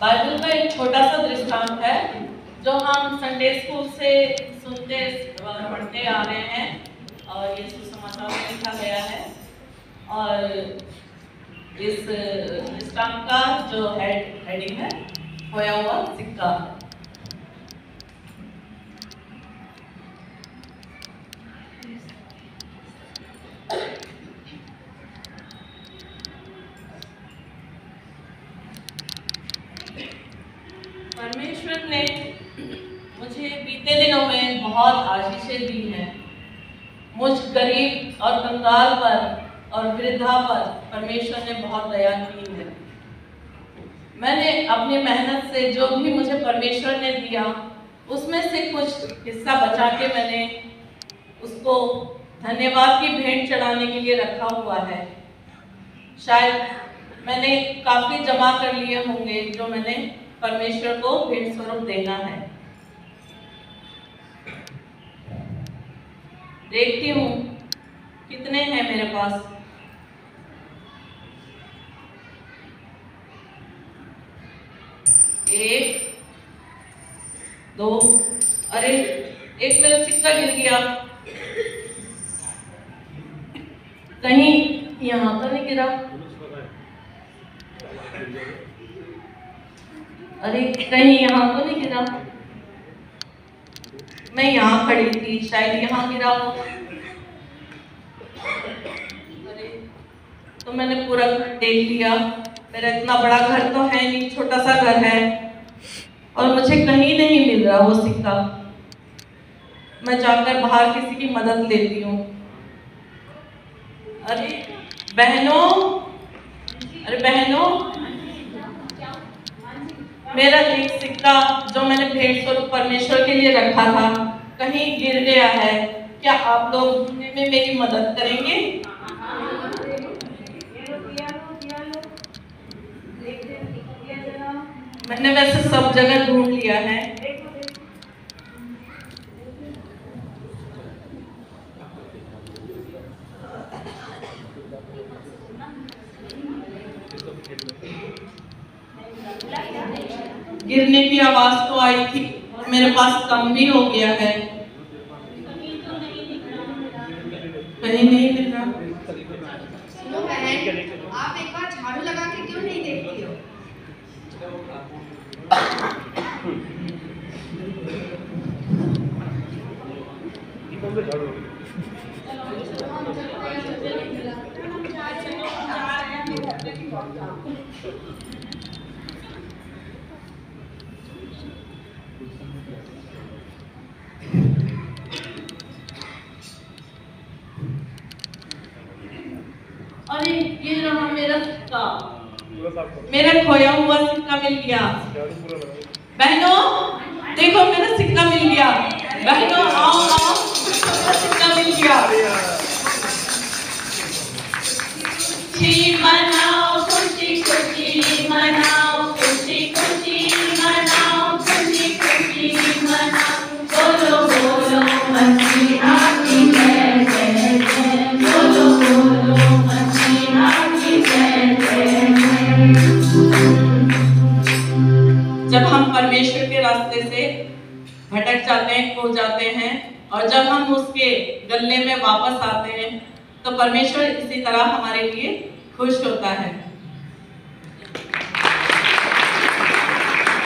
Bible का एक छोटा सा दृष्टांत है, जो हम संडे स्कूल से सुनते पढ़ते आ रहे हैं, और ये सुसमाचार में लिखा गया है। और इस दृष्टांत का जो हेड हेडिंग है खोया हुआ सिक्का। परमेश्वर ने मुझे बीते दिनों में बहुत आशीषें दी हैं। मुझ गरीब और कंगाल पर और वृद्धा पर परमेश्वर ने बहुत दया की है। मैंने अपनी मेहनत से जो भी मुझे परमेश्वर ने दिया, उसमें से कुछ हिस्सा बचा के मैंने उसको धन्यवाद की भेंट चढ़ाने के लिए रखा हुआ है। शायद मैंने काफ़ी जमा कर लिए होंगे जो मैंने परमेश्वर को भेंट स्वरूप देना है। देखती हूँ कितने हैं मेरे पास। एक, दो, अरे, एक मेरा सिक्का गिर गया। कहीं यहाँ तो नहीं गिरा? अरे कहीं यहाँ तो नहीं गिरा। मैं यहाँ खड़ी थी, शायद यहाँ गिरा हो। तो मैंने पूरा देख लिया। मेरा इतना बड़ा घर तो है नहीं, छोटा सा घर है। और मुझे कहीं नहीं मिल रहा वो सिक्का। मैं जाकर बाहर किसी की मदद लेती हूँ। अरे, बहनों अरे बहनों मेरा एक सिक्का जो मैंने भेंट स्वरूप परमेश्वर के लिए रखा था, कहीं गिर गया है। क्या आप लोग ढूँढने में मेरी मदद करेंगे? मैंने वैसे सब जगह ढूंढ लिया है। गिरने की आवाज़ तो आई थी, मेरे पास कम भी हो गया है। कहीं नहीं दिख रहा आप एक बार झाड़ू लगा के क्यों नहीं देखती हो? अरे ये रहा मेरा सिक्का। मेरा खोया हुआ सिक्का मिल गया। बहनों देखो मेरा सिक्का मिल गया। बहनों आओ आओ। सिक्का मिल गया। परमेश्वर के रास्ते से भटक जाते हैं, खो जाते हैं और जब हम उसके गले में वापस आते हैं तो परमेश्वर इसी तरह हमारे लिए खुश होता है।